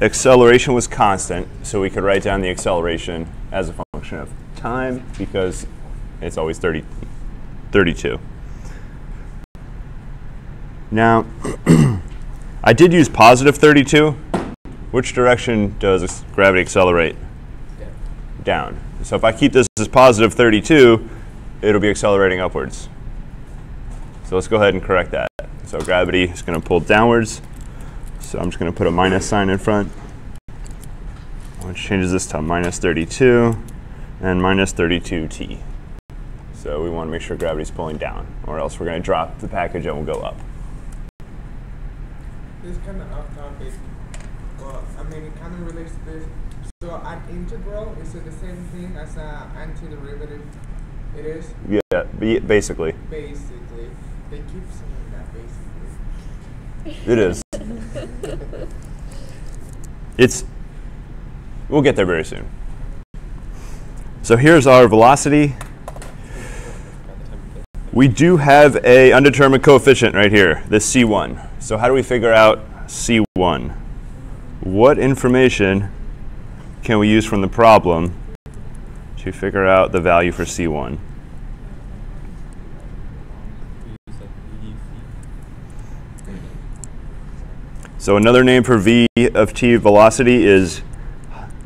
acceleration was constant, so we could write down the acceleration as a function of time because it's always 30, 32. Now, I did use positive 32. Which direction does gravity accelerate? Down. So if I keep this as positive 32, it'll be accelerating upwards. So let's go ahead and correct that. So gravity is going to pull downwards. So I'm just going to put a minus sign in front, which changes this to minus 32 and minus 32t. So we want to make sure gravity's pulling down, or else we're going to drop the package and we'll go up. This kind of off topic, but I mean it kind of relates to this. So an integral is it the same thing as an antiderivative? It is Yeah, be- basically, basically. They keep saying that basically. it is. It's, we'll get there very soon. So here's our velocity. We do have a undetermined coefficient right here, this C1. So how do we figure out C1? What information can we use from the problem to figure out the value for C1? So another name for v of t velocity is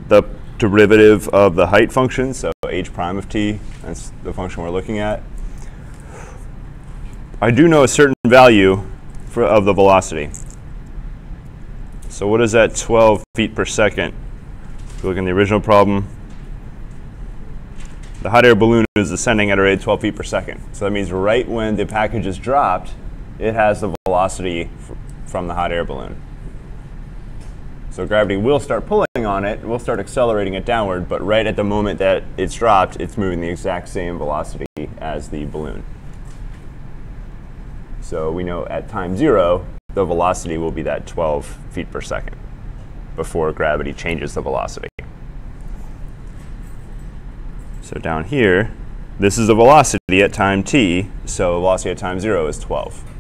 the derivative of the height function, so h prime of t, that's the function we're looking at. I do know a certain value for, of the velocity. So what is that 12 feet per second? If you look in the original problem, the hot air balloon is ascending at a rate of 12 feet per second. So that means right when the package is dropped, it has the velocity from the hot air balloon. So gravity will start pulling on it, will start accelerating it downward, but right at the moment that it's dropped, it's moving the exact same velocity as the balloon. So we know at time zero, the velocity will be that 12 feet per second before gravity changes the velocity. So down here, this is the velocity at time t, so velocity at time zero is 12.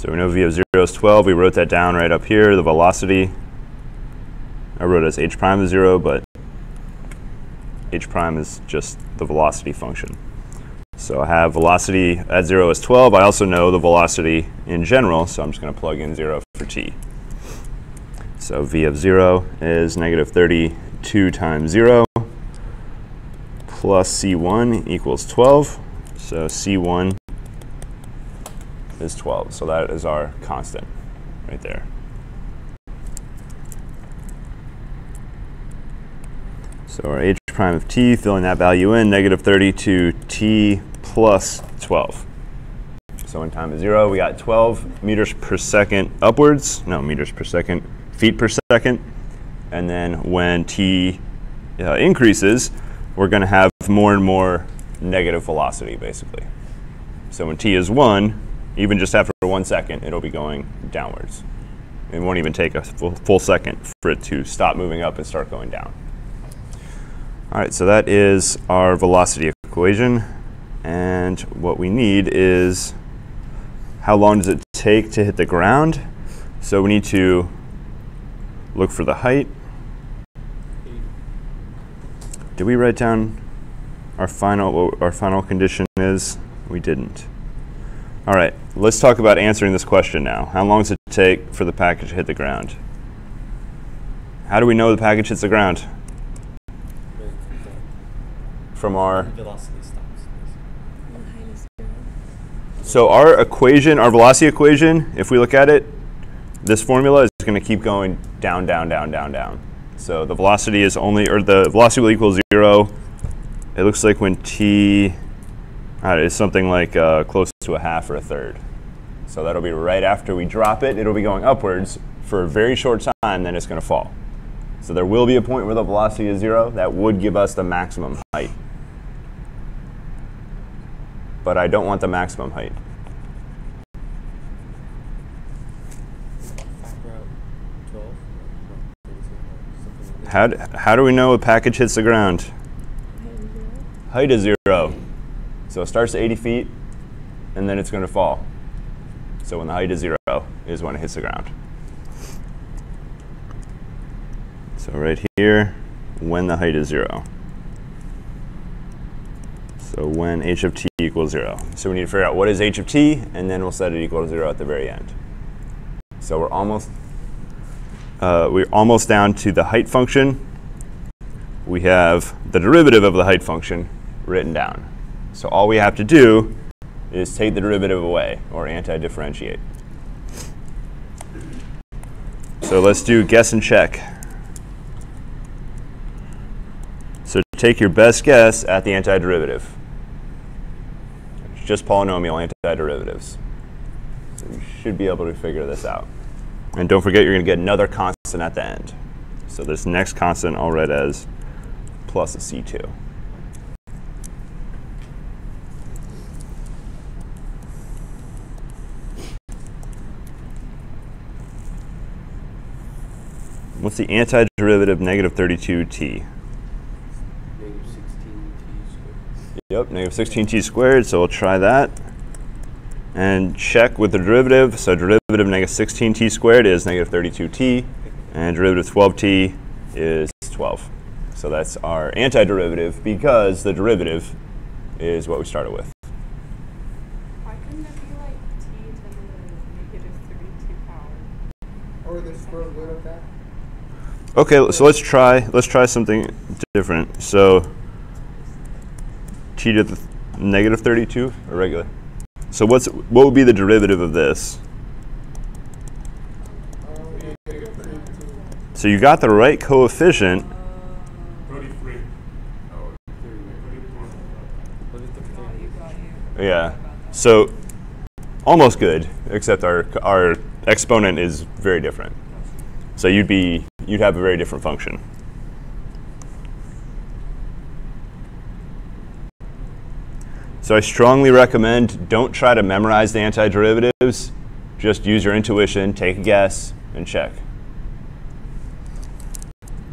So we know v of 0 is 12. We wrote that down right up here, the velocity. I wrote as h prime is 0, but h prime is just the velocity function. So I have velocity at 0 is 12. I also know the velocity in general, so I'm just going to plug in 0 for t. So v of 0 is negative 32 times 0 plus c1 equals 12. So c1 is 12. So that is our constant right there. So our h prime of t, filling that value in, negative 32 t plus 12. So when time is zero, we got 12 meters per second upwards, no, meters per second, feet per second. And then when t uh, increases, we're going to have more and more negative velocity, basically. So when t is 1, even just after one second, it'll be going downwards. It won't even take a full, second for it to stop moving up and start going down. All right, so that is our velocity equation. And what we need is how long does it take to hit the ground? So we need to look for the height. Did we write down our final our final condition is? We didn't. All right, let's talk about answering this question now. How long does it take for the package to hit the ground? How do we know the package hits the ground? From our velocity stops. So our equation, our velocity equation, if we look at it, this formula is going to keep going down, down, down, down, down. So the velocity is only, or the velocity will equal zero. It looks like when t uh, is something like uh, close to a half or a third. So that'll be right after we drop it. It'll be going upwards for a very short time, then it's going to fall. So there will be a point where the velocity is zero. That would give us the maximum height. But I don't want the maximum height. How, d- how do we know a package hits the ground? height is zero. So it starts at 80 feet, and then it's going to fall. So when the height is zero is when it hits the ground. So right here, when the height is zero. So when h of t equals zero. So we need to figure out what is h of t, and then we'll set it equal to zero at the very end. So we're almost uh, we're almost down to the height function. We have the derivative of the height function written down. So all we have to do is take the derivative away, or anti-differentiate. So let's do guess and check. So take your best guess at the antiderivative. It's just polynomial antiderivatives. So you should be able to figure this out. And don't forget you're going to get another constant at the end. So this next constant I'll write as plus a C2. What's the antiderivative of negative 32t? Negative 16 t. Yep, negative 16t squared, so we'll try that. And check with the derivative. So derivative negative 16t squared is negative 32t, and derivative 12t is 12. So that's our antiderivative because the derivative is what we started with. Why couldn't it be like t to the negative 32 power? Or the square root of that. Okay, so let's try let's try something different. So t to the negative 32 or regular. So what's what would be the derivative of this? Negative 32. So you got the right coefficient. 33. 34. What is the Got you, thing? got you. Yeah. So almost good, except our our exponent is very different. So you'd be you'd have a very different function. So I strongly recommend don't try to memorize the antiderivatives. Just use your intuition, take a guess, and check.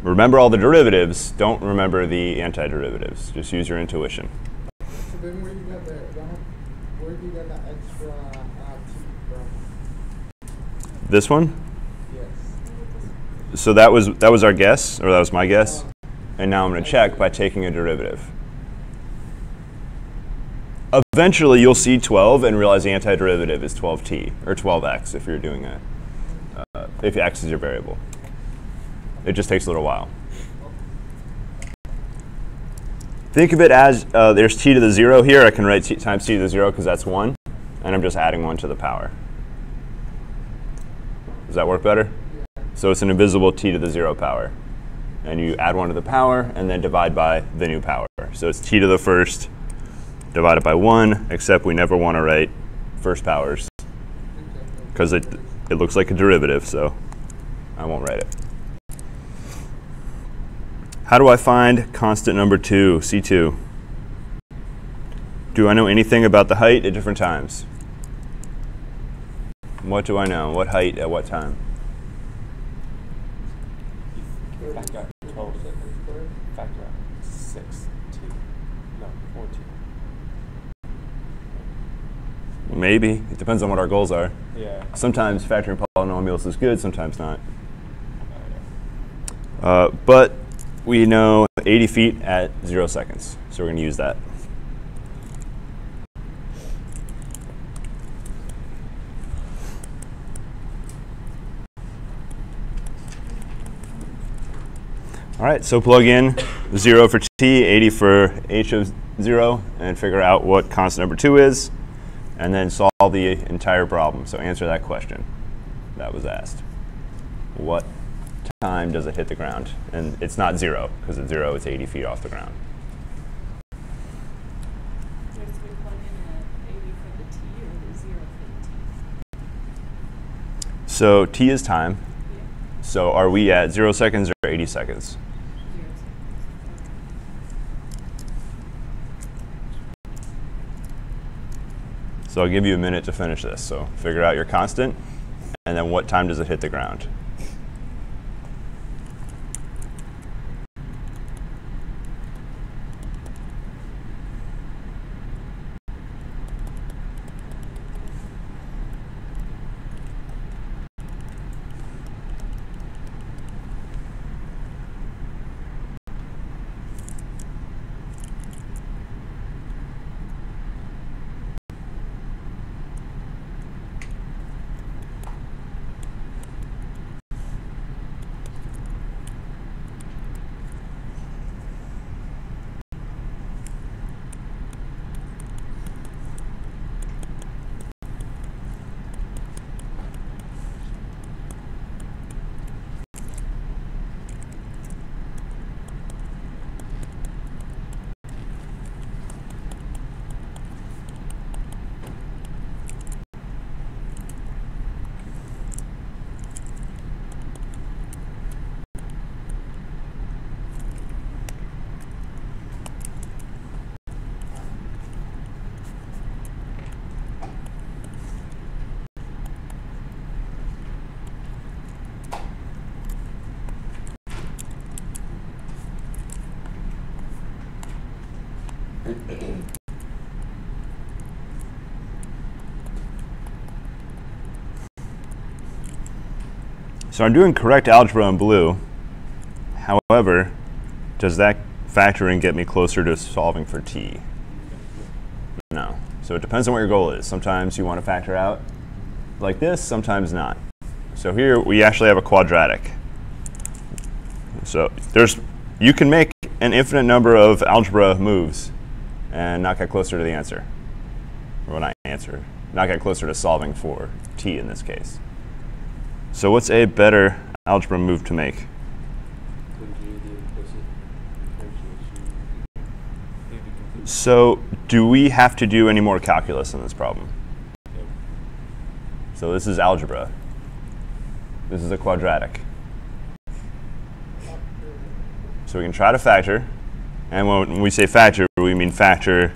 Remember all the derivatives, don't remember the antiderivatives. Just use your intuition. So then where you got the, where do you get the extra uh. This one? So that was that was our guess, or that was my guess, and now I'm going to check by taking a derivative. Eventually, you'll see 12 and realize the antiderivative is 12t or 12x if you're doing it. Uh, if x is your variable, it just takes a little while. Think of it as uh, there's t to the zero here. I can write t times t to the zero because that's one, and I'm just adding one to the power. Does that work better? So it's an invisible t to the zero power. And you add one to the power and then divide by the new power. So it's t to the first divided by one, except we never want to write first powers because it, it looks like a derivative, so I won't write it. How do I find constant number two, C2? Do I know anything about the height at different times? What do I know? What height at what time? You factor out 12 seconds. Factor out 6 t. No, 4 t. Maybe. It depends on what our goals are. Yeah. Sometimes factoring polynomials is good, sometimes not. Uh, but we know 80 feet at zero seconds, so we're going to use that. All right, so plug in 0 for t, 80 for h of 0, and figure out what constant number 2 is, and then solve the entire problem. So answer that question that was asked. What time does it hit the ground? And it's not 0, because at 0 it's 80 feet off the ground. So we plug in 80 for the t or the 0 for the t? So t is time. Yeah. So are we at 0 seconds or 80 seconds? 0 seconds. So I'll give you a minute to finish this. So figure out your constant, and then what time does it hit the ground? So I'm doing correct algebra in blue. However, does that factor and get me closer to solving for t? No. So it depends on what your goal is. Sometimes you want to factor out like this, sometimes not. So here we actually have a quadratic. So there's, you can make an infinite number of algebra moves and not get closer to the answer. Well, not answer, not get closer to solving for t in this case. So what's a better algebra move to make? So do we have to do any more calculus in this problem? So this is algebra. This is a quadratic. So we can try to factor. And when we say factor, we mean factor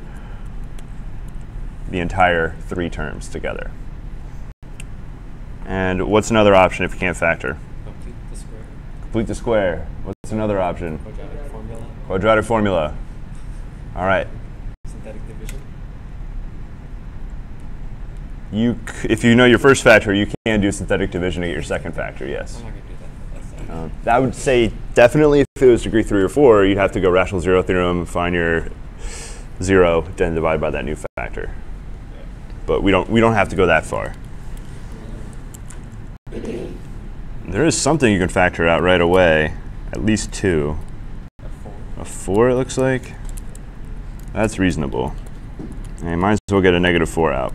the entire three terms together. And what's another option if you can't factor? Complete the square. Complete the square. What's another option? Quadratic formula. Quadratic formula. All right. Synthetic division. You, c- if you know your first factor, you can do synthetic division to get your second factor, yes. I'm do that. Um, I would say definitely if it was degree three or four, you'd have to go rational zero theorem, find your zero, then divide by that new factor. But we don't we don't have to go that far. There is something you can factor out right away, at least two. a four. A four, it looks like. That's reasonable. And you might as well get a negative four out.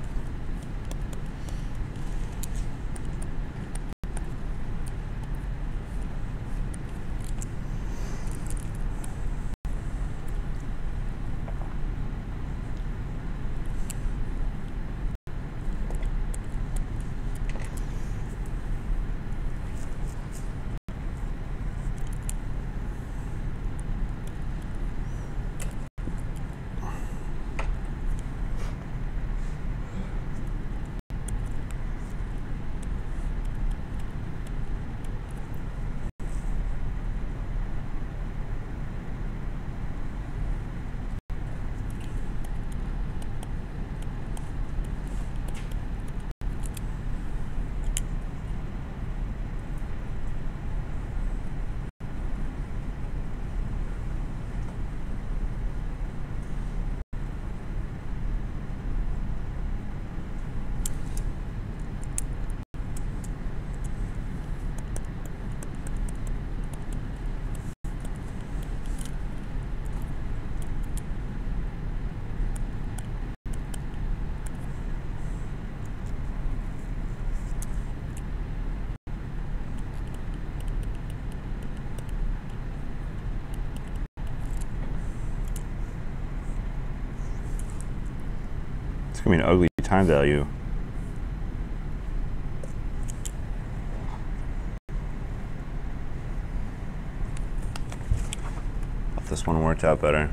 Gonna be an ugly time value. Thought this one worked out better.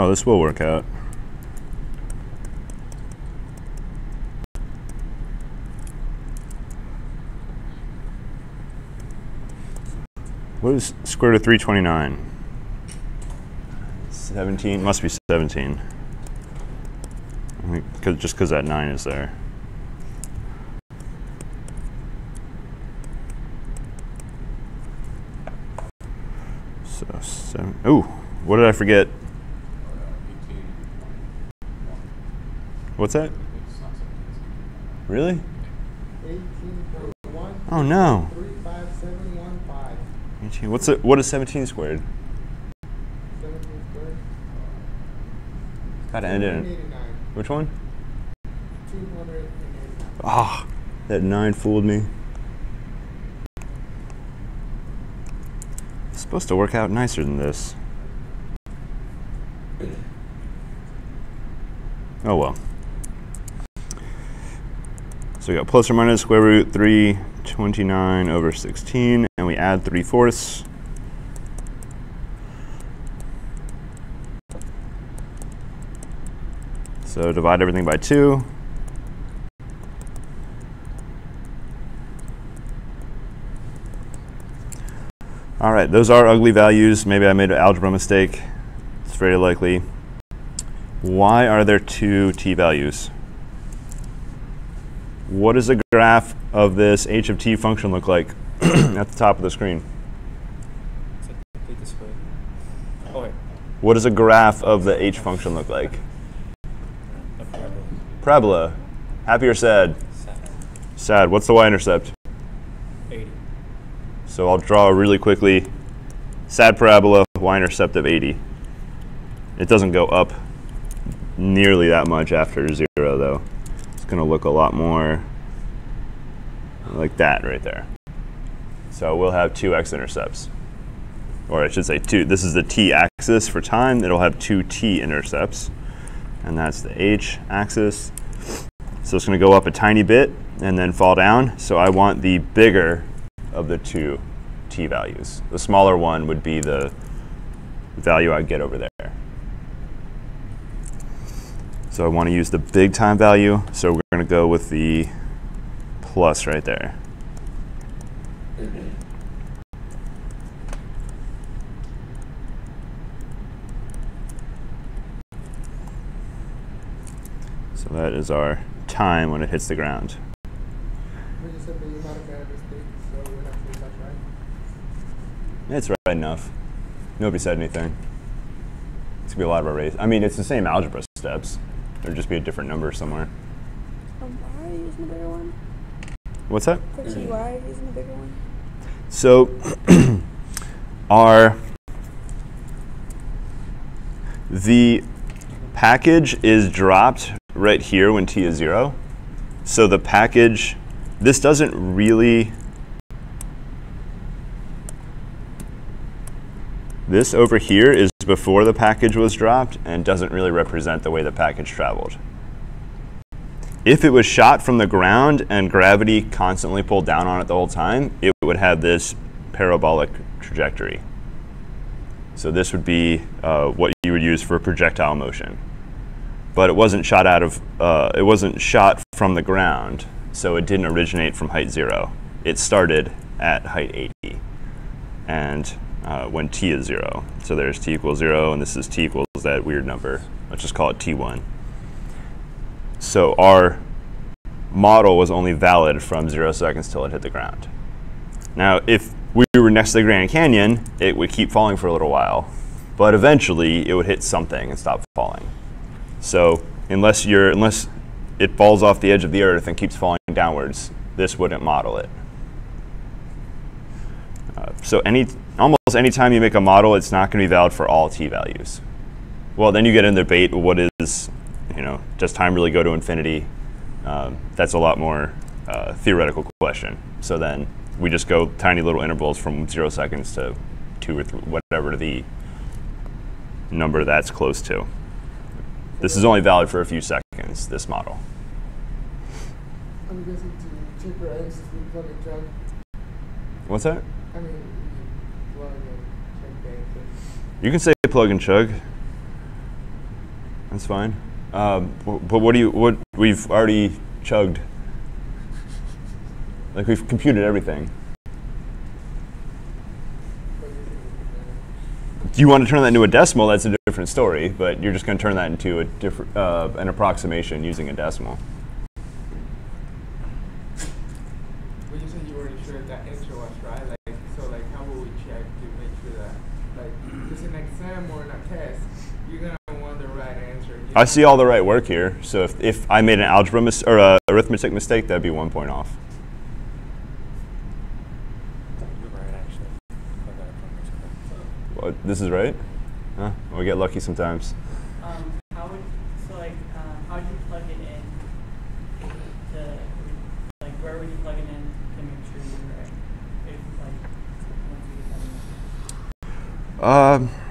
Oh, this will work out. What is square root of 329? 17, must be 17. I think 'cause- just because that 9 is there. So, seven, ooh, what did I forget? What's that? Really? Oh no. What's it? What is 17 squared? Gotta end in. Which one? Ah, oh, that nine fooled me. It's supposed to work out nicer than this. Oh well. So we got plus or minus square root 329 over 16, and we add 3 fourths. So divide everything by 2. All right, those are ugly values. Maybe I made an algebra mistake. It's very likely. Why are there two t values? What does the graph of this h of t function look like at the top of the screen? So complete the square. Wait, What does a graph of the h function look like? a parabola. Parabola. Happy or sad? Sad. Sad. What's the y-intercept? 80. So I'll draw really quickly. Sad parabola, y-intercept of 80. It doesn't go up nearly that much after zero, though. Going to look a lot more like that right there. So we'll have two x-intercepts. Or I should say two. This is the t-axis for time. It'll have two t-intercepts. And that's the h-axis. So it's going to go up a tiny bit and then fall down. So I want the bigger of the two t values. The smaller one would be the value I'd get over there. So I want to use the big time value. So we're going to go with the plus right there. So that is our time when it hits the ground. We just said that you might have made a mistake, so we're not saying that's right. It's right enough. Nobody said anything. It's gonna be a lot of our race. I mean, it's the same algebra steps. There'd just be a different number somewhere. Um, why are you using the bigger one? What's that? Why are you using the bigger one? So, our the package is dropped right here when t is zero. So the package, this doesn't really. This over here is before the package was dropped and doesn't really represent the way the package traveled. If it was shot from the ground and gravity constantly pulled down on it the whole time, it would have this parabolic trajectory. So this would be uh, what you would use for projectile motion. But it wasn't shot out of, uh, it wasn't shot from the ground, so it didn't originate from height zero. It started at height 80, and uh, when t is zero. So there's t equals zero, and this is t equals that weird number. Let's just call it t1. So our model was only valid from zero seconds till it hit the ground. Now, if we were next to the Grand Canyon, it would keep falling for a little while, but eventually it would hit something and stop falling. So unless you're unless it falls off the edge of the earth and keeps falling downwards, this wouldn't model it. Uh, so any almost any time you make a model, it's not going to be valid for all t values. Well, then you get in the debate: what is, you know, does time really go to infinity? Um, that's a lot more uh, theoretical question. So then we just go tiny little intervals from zero seconds to two or three, whatever the number that's close to. This is only valid for a few seconds. This model. I'm guessing to cheaper eggs, we plug and. What's that? I mean, we plug and chug the answers. You can say plug and chug. That's fine. Um, but what do you? What we've already chugged. Like we've computed everything. Do you want to turn that into a decimal? That's a different story. But you're just going to turn that into a different uh, an approximation using a decimal. But you said you weren't sure if that answer was right. Like, so like, how will we check to make sure that, like, it's an exam or in a test, you're gonna want the right answer. You I see all the right work here. So if, if I made an algebra mis- or a arithmetic mistake, that'd be one point off. You're right, actually. I got it from this Well, this is right. Huh? We get lucky sometimes. Um, how would so like uh, how would you plug it in to like where would you plug it in to make sure you're right? If like once you get that in. Um,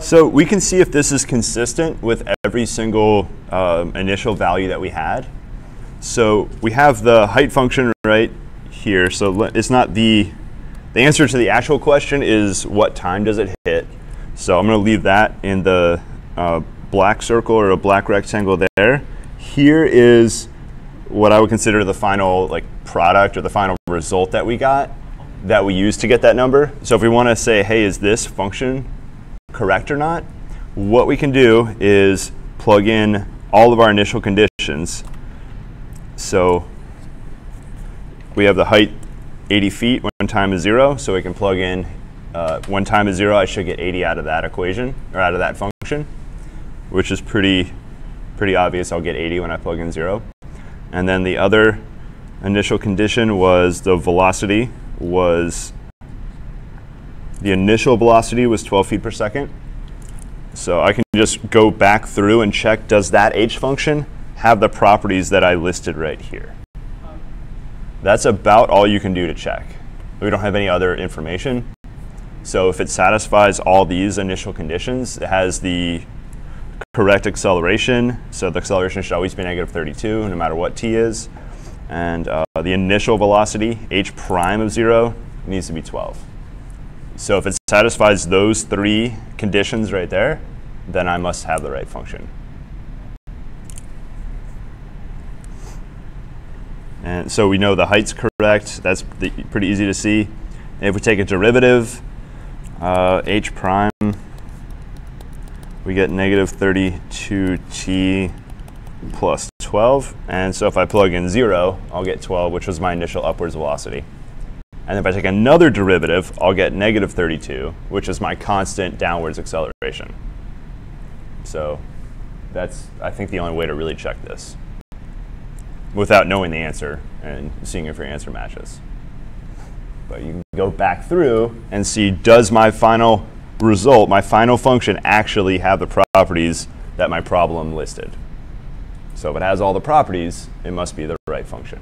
So we can see if this is consistent with every single um, initial value that we had. So we have the height function right here. So it's not the, the answer to the actual question is what time does it hit? So I'm going to leave that in the uh, black circle or a black rectangle there. Here is what I would consider the final like product or the final result that we got that we used to get that number. So if we want to say, hey, is this function correct or not? What we can do is plug in all of our initial conditions. So we have the height 80 feet when time is zero, so we can plug in uh, when time is zero, I should get 80 out of that equation or out of that function, which is pretty pretty obvious. I'll get 80 when I plug in zero. And then the other initial condition was the velocity was the initial velocity was 12 feet per second. So I can just go back through and check does that h function have the properties that I listed right here. That's about all you can do to check. We don't have any other information. So if it satisfies all these initial conditions, it has the correct acceleration. So the acceleration should always be negative 32 no matter what t is. And uh, the initial velocity, h prime of 0, needs to be 12. So if it satisfies those three conditions right there, then I must have the right function. And so we know the height's correct. That's pretty easy to see. If we take a derivative, uh, h prime, we get negative 32t plus 12. And so if I plug in 0, I'll get 12, which was my initial upwards velocity. And if I take another derivative, I'll get negative 32, which is my constant downwards acceleration. So that's, I think, the only way to really check this without knowing the answer and seeing if your answer matches. But you can go back through and see, does my final result, my final function, actually have the properties that my problem listed? So if it has all the properties, it must be the right function.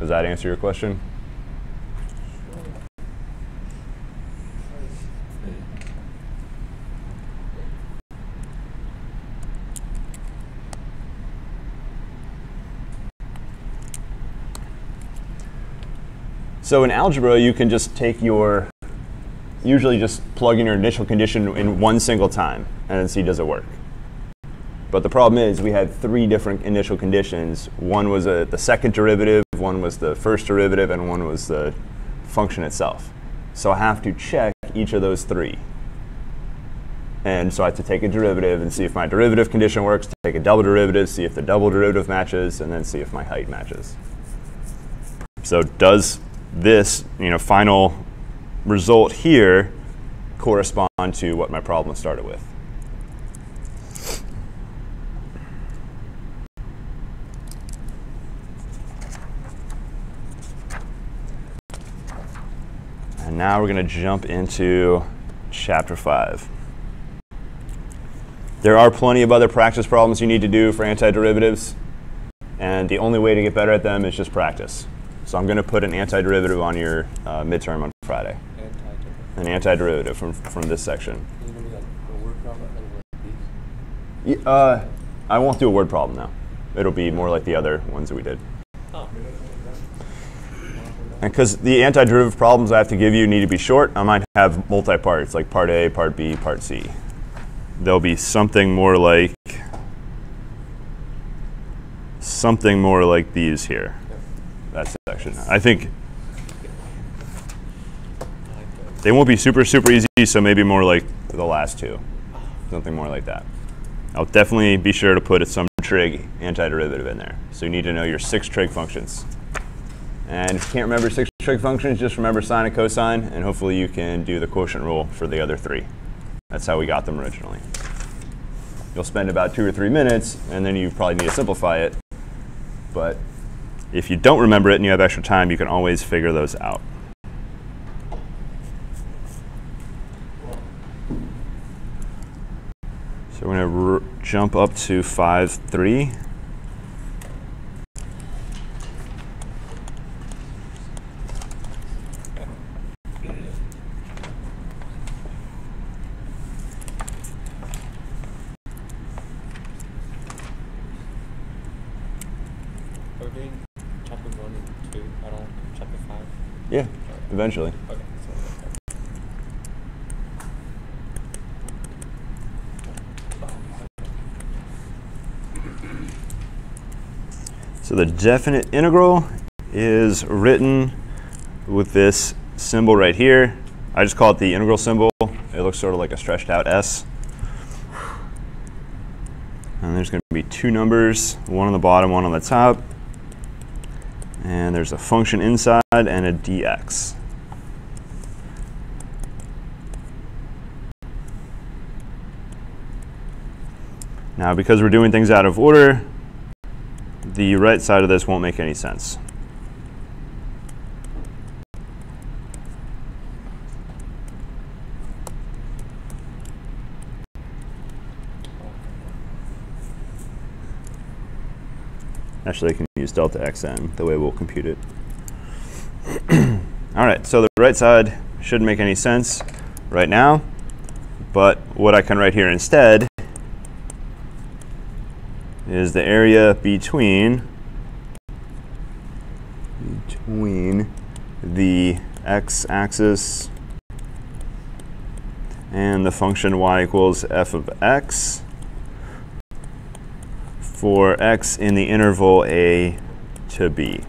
Does that answer your question? So in algebra, you can just take your, usually just plug in your initial condition in one single time and then see does it work. But the problem is we had three different initial conditions. One was a, the second derivative, one was the first derivative, and one was the function itself. So I have to check each of those three. And so I have to take a derivative and see if my derivative condition works, take a double derivative, see if the double derivative matches, and then see if my height matches. So does this you know, final result here correspond to what my problem started with? And now we're going to jump into chapter 5. There are plenty of other practice problems you need to do for antiderivatives, and the only way to get better at them is just practice. So I'm going to put an antiderivative on your uh, midterm on Friday. An antiderivative from, from this section. Uh, I won't do a word problem now. It'll be more like the other ones that we did. And because the antiderivative problems I have to give you need to be short, I might have multi-parts, like part A, part B, part C. There'll be something more like something more like these here. That section. I think they won't be super, super easy, so maybe more like the last two. Something more like that. I'll definitely be sure to put some trig antiderivative in there. So you need to know your six trig functions. And if you can't remember six trig functions, just remember sine and cosine, and hopefully you can do the quotient rule for the other three. That's how we got them originally. You'll spend about two or three minutes, and then you probably need to simplify it. But if you don't remember it and you have extra time, you can always figure those out. So we're going to jump up to 5.3. Yeah, eventually. Okay. So, the definite integral is written with this symbol right here. I just call it the integral symbol. It looks sort of like a stretched out S. And there's going to be two numbers, one on the bottom, one on the top. And there's a function inside and a dx. Now, because we're doing things out of order, the right side of this won't make any sense. Actually, I can use delta xn, the way we'll compute it. All right, so the right side shouldn't make any sense right now, but what I can write here instead is the area between between the x-axis and the function y equals f of x for x in the interval a to b.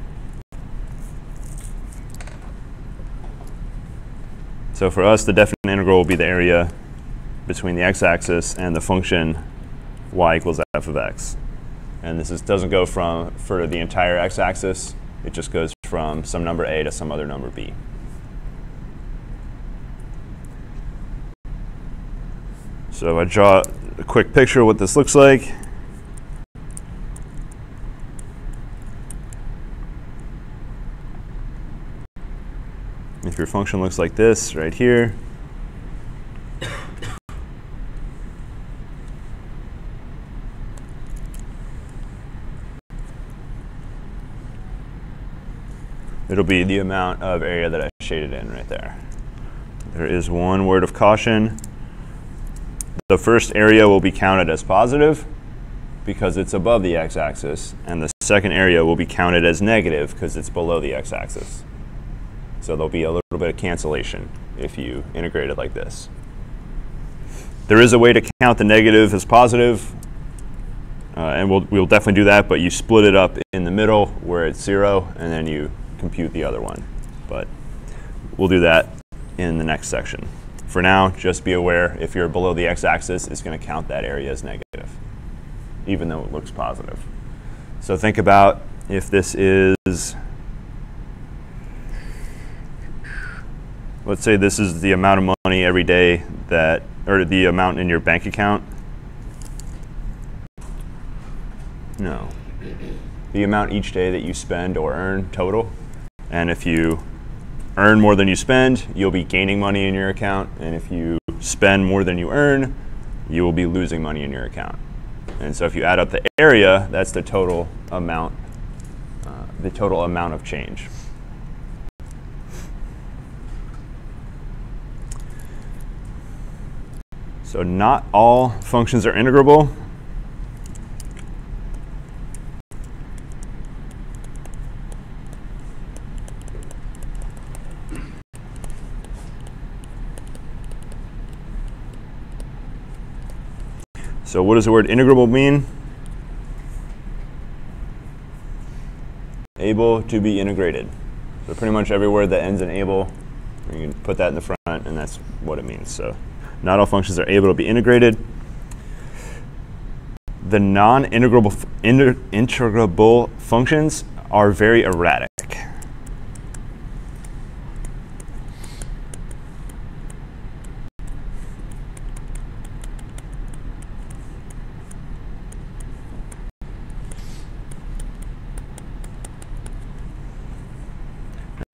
So for us, the definite integral will be the area between the x-axis and the function y equals f of x. And this is, doesn't go from for the entire x-axis. It just goes from some number a to some other number b. So I draw a quick picture of what this looks like. If your function looks like this right here, it'll be the amount of area that I shaded in right there. There is one word of caution. The first area will be counted as positive because it's above the x-axis, and the second area will be counted as negative because it's below the x-axis. So there'll be a little bit of cancellation if you integrate it like this. There is a way to count the negative as positive, uh, and we'll, we'll definitely do that, but you split it up in the middle where it's zero, and then you compute the other one. But we'll do that in the next section. For now, just be aware if you're below the x-axis, it's going to count that area as negative, even though it looks positive. So think about if this is, let's say this is the amount of money every day that, or the amount in your bank account. No. The amount each day that you spend or earn total. And if you earn more than you spend, you'll be gaining money in your account. And if you spend more than you earn, you will be losing money in your account. And so if you add up the area, that's the total amount, uh, the total amount of change. So not all functions are integrable. So what does the word integrable mean? Able to be integrated. So pretty much every word that ends in able, you can put that in the front, and that's what it means. So not all functions are able to be integrated. The non-integrable integrable functions are very erratic.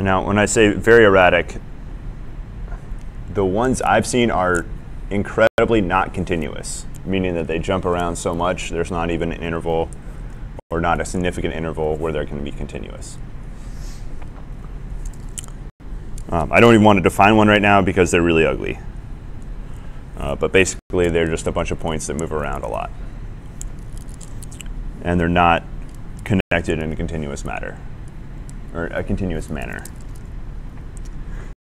Now, when I say very erratic, the ones I've seen are incredibly not continuous, meaning that they jump around so much there's not even an interval or not a significant interval where they're going to be continuous. Um, I don't even want to define one right now because they're really ugly. Uh, but basically, they're just a bunch of points that move around a lot. And they're not connected in a continuous matter or a continuous manner.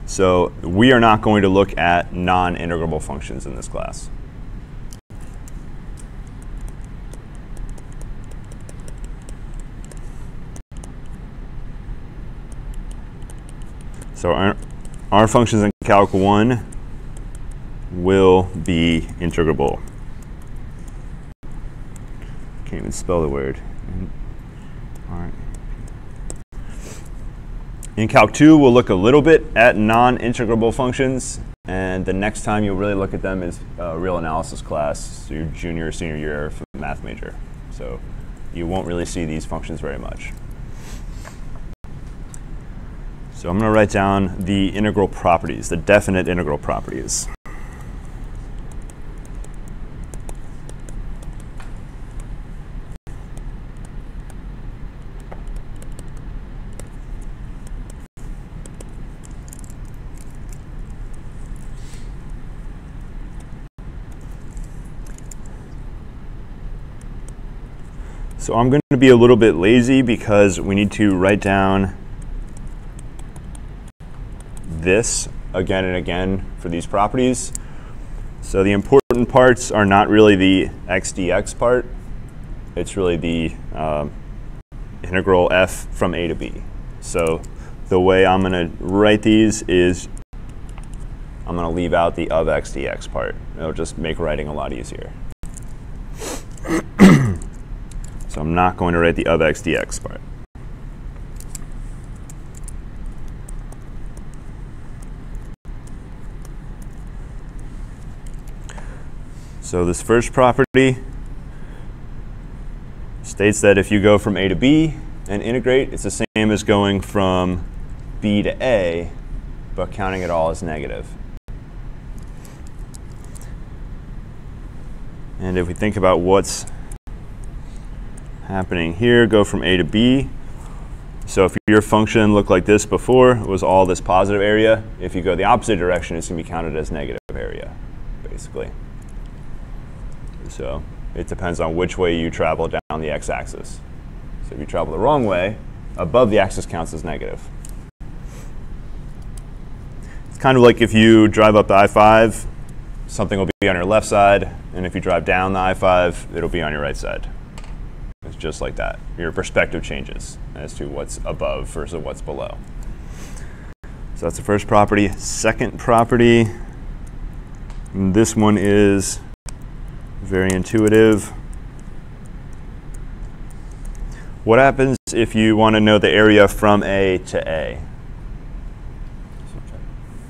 So we are not going to look at non-integrable functions in this class. So our, our functions in Calc 1 will be integrable. Can't even spell the word. All right. In Calc 2, we'll look a little bit at non-integrable functions, and the next time you'll really look at them is a real analysis class, so your junior or senior year for the math major. So you won't really see these functions very much. So I'm going to write down the integral properties, the definite integral properties. So I'm going to be a little bit lazy because we need to write down this again and again for these properties. So the important parts are not really the x dx part. It's really the um, integral f from a to b. So the way I'm going to write these is I'm going to leave out the of x dx part. It'll just make writing a lot easier. so I'm not going to write the of x dx part. So this first property states that if you go from A to B and integrate, it's the same as going from B to A, but counting it all as negative. And if we think about what's happening here, go from A to B. So if your function looked like this before, it was all this positive area. If you go the opposite direction, it's going to be counted as negative area, basically. So it depends on which way you travel down the x-axis. So if you travel the wrong way, above the axis counts as negative. It's kind of like if you drive up the I-5, something will be on your left side, and if you drive down the I-5, it'll be on your right side. It's just like that. Your perspective changes as to what's above versus what's below. So that's the first property. Second property, this one is very intuitive. What happens if you want to know the area from A to A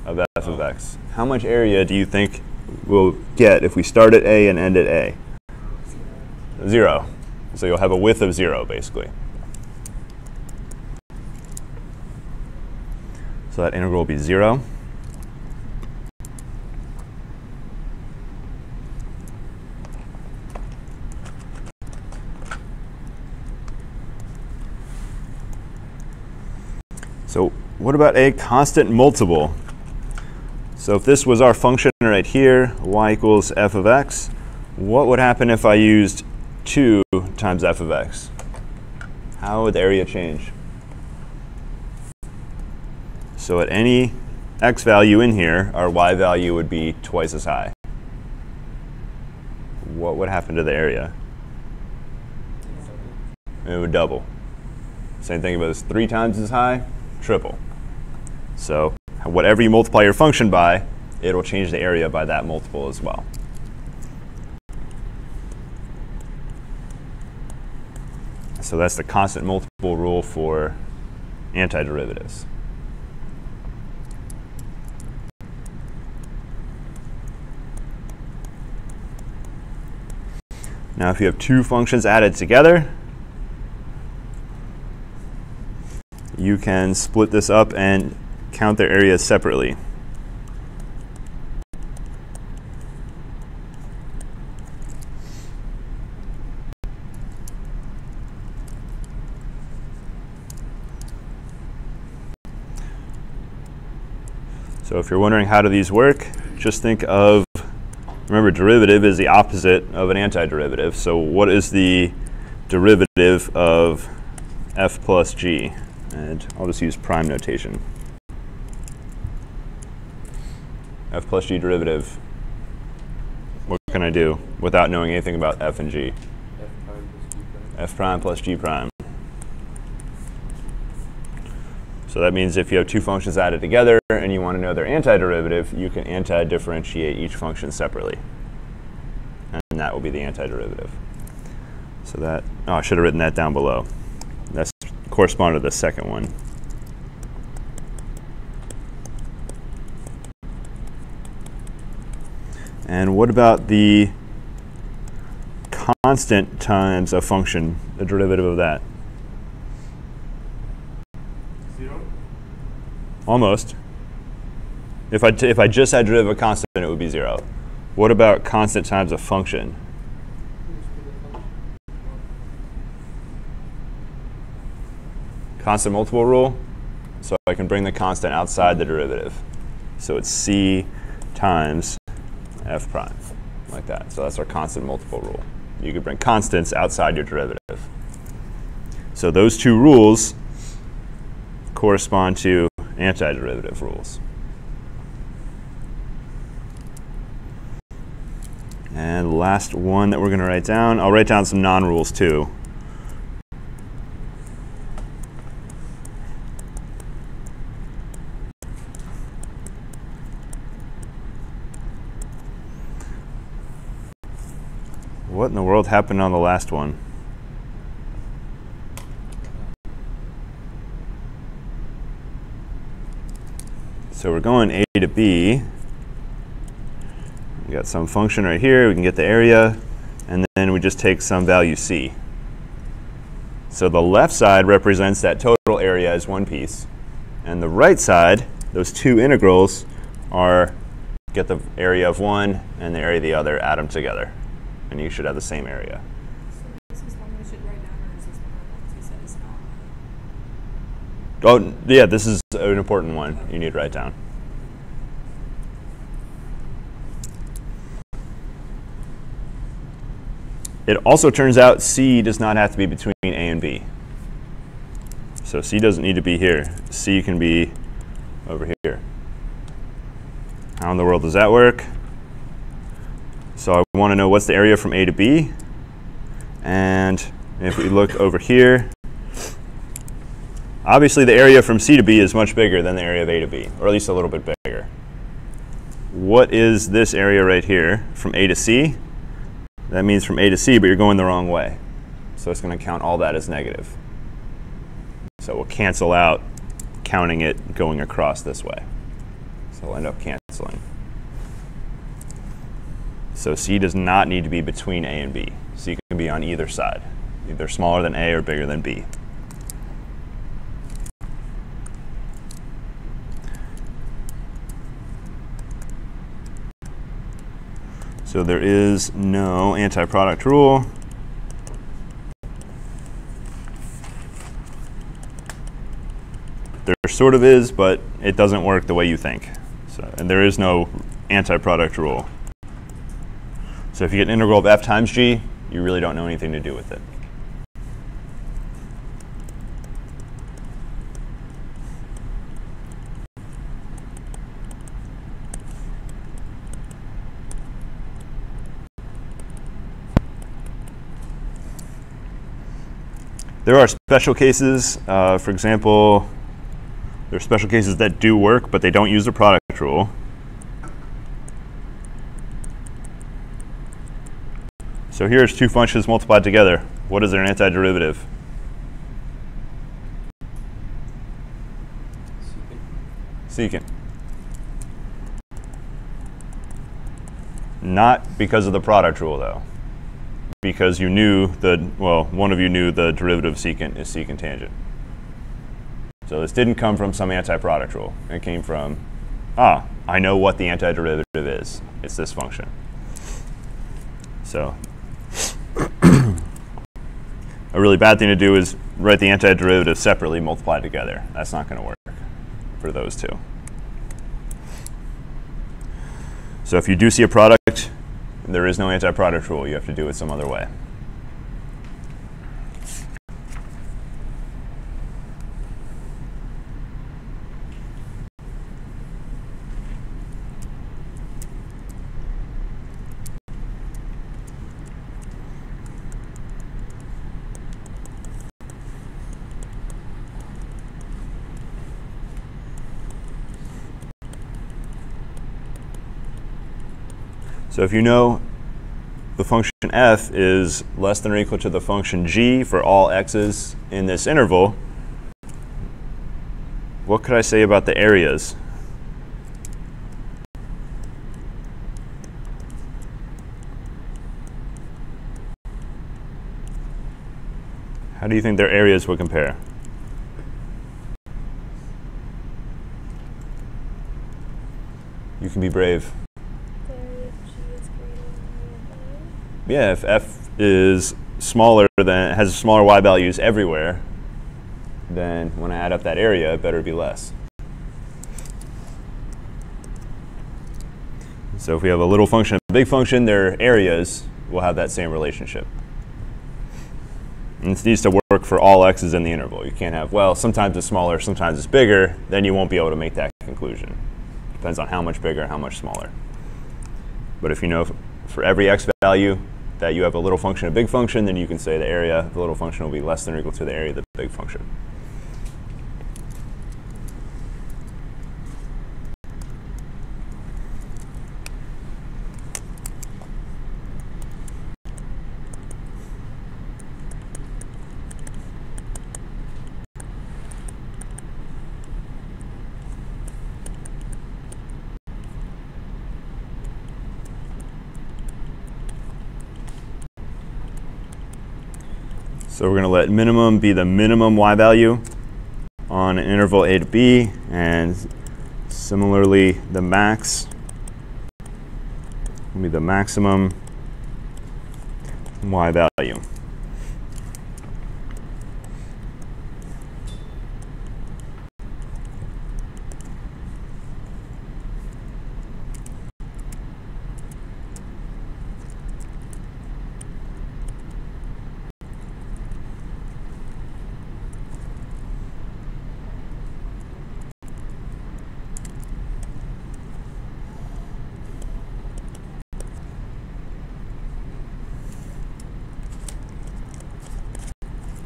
of f of x? How much area do you think we'll get if we start at A and end at A? Zero. So you'll have a width of zero, basically. So that integral will be zero. So what about a constant multiple? So if this was our function right here, y equals f of x, what would happen if I used 2 times f of x? How would the area change? So at any x value in here, our y value would be twice as high. What would happen to the area? It would double. Same thing it was three times as high, triple. So whatever you multiply your function by, it'll change the area by that multiple as well. So that's the constant multiple rule for antiderivatives. Now if you have two functions added together, you can split this up and count their areas separately. So if you're wondering how do these work, just think of, remember derivative is the opposite of an antiderivative. So what is the derivative of f plus g? And I'll just use prime notation. f plus g derivative, what can I do without knowing anything about f and g? F prime plus G prime. f prime plus g prime. So that means if you have two functions added together and you want to know their antiderivative, you can anti-differentiate each function separately. And that will be the antiderivative. So that, oh, I should have written that down below. That's correspond to the second one. And what about the constant times a function, the derivative of that? Zero? Almost. If I, if I just had derivative of a constant, it would be zero. What about constant times a function? Constant multiple rule. So I can bring the constant outside the derivative. So it's c times f prime, like that. So that's our constant multiple rule. You could bring constants outside your derivative. So those two rules correspond to antiderivative rules. And last one that we're going to write down, I'll write down some non-rules too. What in the world happened on the last one? So we're going A to B. We got some function right here, we can get the area, and then we just take some value C. So the left side represents that total area as one piece, and the right side, those two integrals, are get the area of one and the area of the other, add them together, and you should have the same area. So this is one we should write down, or is this one of the ones you said is not? Oh, yeah, this is an important one you need to write down. It also turns out C does not have to be between A and B. So C doesn't need to be here. C can be over here. How in the world does that work? So I want to know what's the area from A to B. And if we look over here, Obviously, the area from C to B is much bigger than the area of A to B, or at least a little bit bigger. What is this area right here from A to C? That means from A to C, but you're going the wrong way. So it's going to count all that as negative. So we'll cancel out counting it going across this way. So we'll end up canceling. So C does not need to be between A and B. C can be on either side, either smaller than A or bigger than B. So there is no anti-product rule. There sort of is, but it doesn't work the way you think. So, and there is no anti-product rule. So if you get an integral of f times g, you really don't know anything to do with it. There are special cases. Uh, for example, there are special cases that do work, but they don't use the product rule. So here's two functions multiplied together. What is their antiderivative? Secant. Not because of the product rule, though because you knew the, well, one of you knew the derivative of secant is secant tangent. So this didn't come from some anti-product rule. It came from, ah, I know what the antiderivative is. It's this function. So a really bad thing to do is write the antiderivative separately, multiply together. That's not going to work for those two. So if you do see a product, there is no anti-product rule. You have to do it some other way. If you know the function f is less than or equal to the function g for all x's in this interval, what could I say about the areas? How do you think their areas would compare? You can be brave. Yeah, if f is smaller than has smaller y values everywhere, then when I add up that area, it better be less. So if we have a little function and a big function, their areas will have that same relationship. And this needs to work for all x's in the interval. You can't have, well, sometimes it's smaller, sometimes it's bigger, then you won't be able to make that conclusion. Depends on how much bigger, how much smaller. But if you know for every x value that you have a little function, a big function, then you can say the area of the little function will be less than or equal to the area of the big function. So we're going to let minimum be the minimum y value on an interval a to b, and similarly the max will be the maximum y value.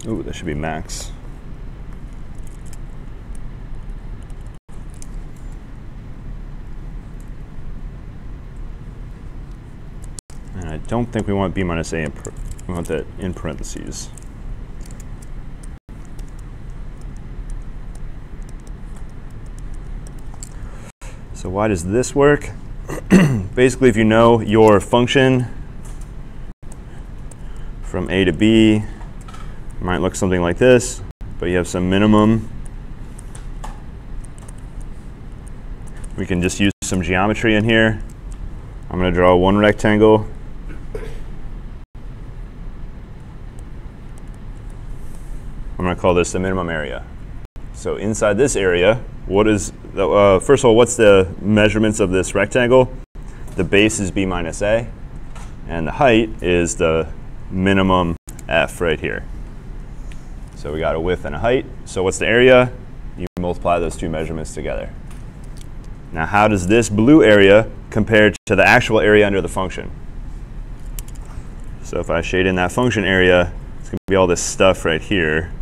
Ooh, that should be max. And I don't think we want b minus a, we want that in parentheses. So why does this work? Basically, if you know your function from a to b, might look something like this, but you have some minimum. We can just use some geometry in here. I'm going to draw one rectangle. I'm going to call this the minimum area. So inside this area, what is, the, uh, first of all, what's the measurements of this rectangle? The base is b minus a, and the height is the minimum f right here. So we got a width and a height. So what's the area? You multiply those two measurements together. Now how does this blue area compare to the actual area under the function? So if I shade in that function area, it's going to be all this stuff right here.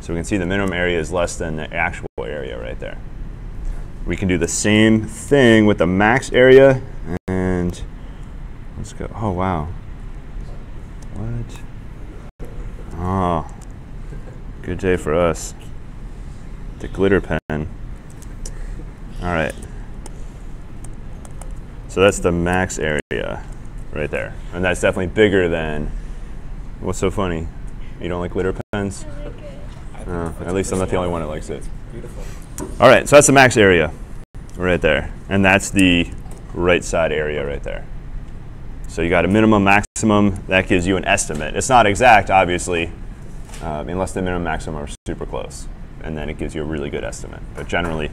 So we can see the minimum area is less than the actual area right there. We can do the same thing with the max area. And let's go. Oh, wow. What? Oh, good day for us. The glitter pen. All right. So that's the max area right there. And that's definitely bigger than. What's so funny? You don't like glitter pens? I like it. Oh, at least I'm not the only one that likes it. Beautiful. All right, so that's the max area right there. And that's the right side area right there. So you got a minimum, maximum. That gives you an estimate. It's not exact, obviously, um, unless the minimum, maximum are super close. And then it gives you a really good estimate. But generally,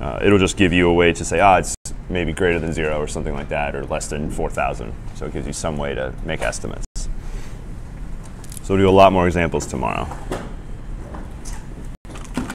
uh, it'll just give you a way to say, ah, it's maybe greater than zero or something like that, or less than 4,000. So it gives you some way to make estimates. So we'll do a lot more examples tomorrow.